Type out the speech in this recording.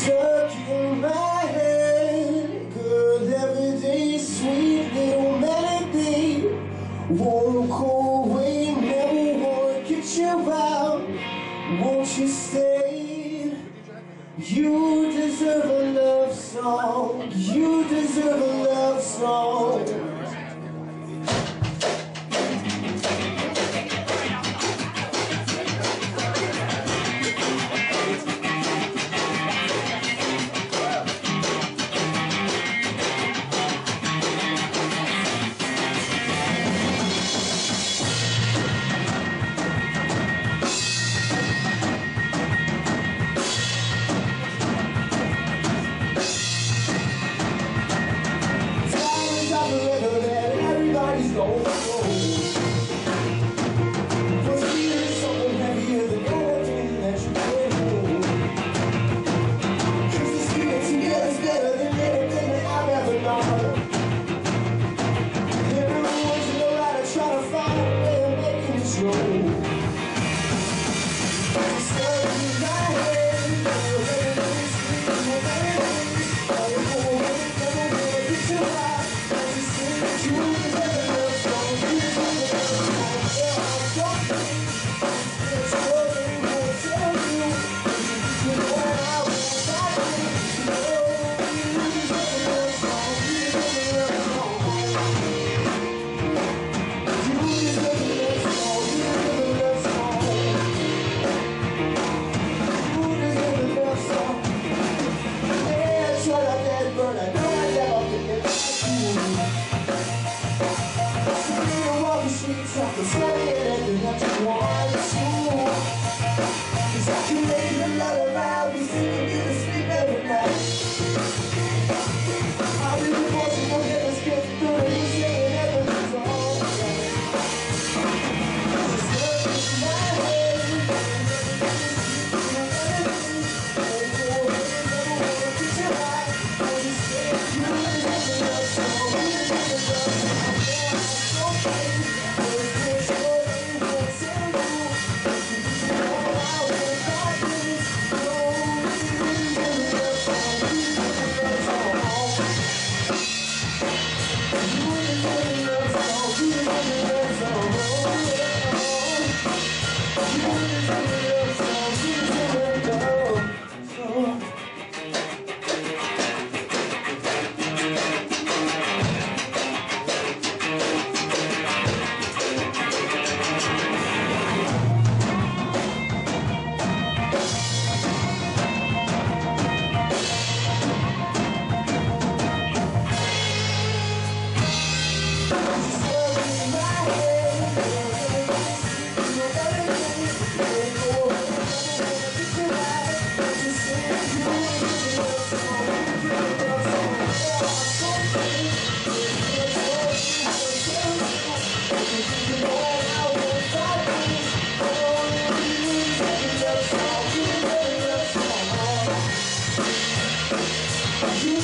stuck in my head. Girl, every day, sweet little melody. Won't away, never wanna get you out. Won't you stay? You deserve a love song. You deserve a love song. slow. Let's go. You.